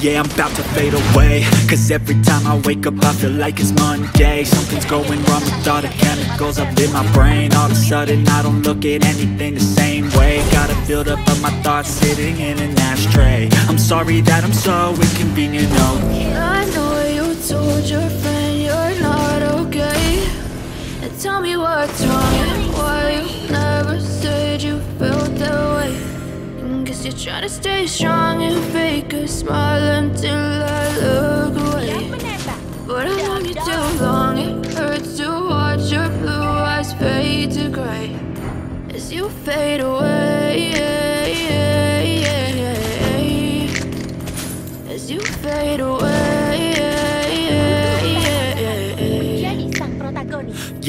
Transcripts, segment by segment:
Yeah, I'm about to fade away. Cause every time I wake up I feel like it's Monday. Something's going wrong with all the chemicals up in my brain. All of a sudden I don't look at anything the same way. Got a build up of my thoughts sitting in an ashtray. I'm sorry that I'm so inconvenient, no. I know you told your friend you're not okay. And tell me what's wrong And guess you're trying to stay strong and fake a smile until I look away. But I've known you too long, it hurts to watch your blue eyes fade to gray as you fade away.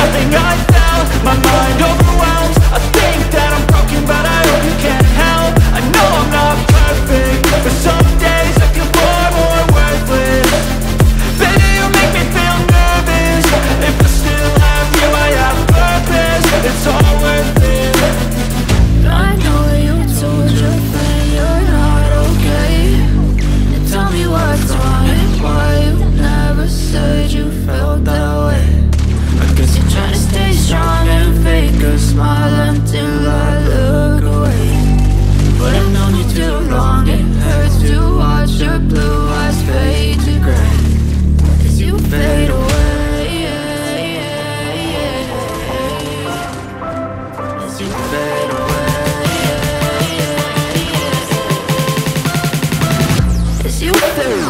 Nothing. I you. fade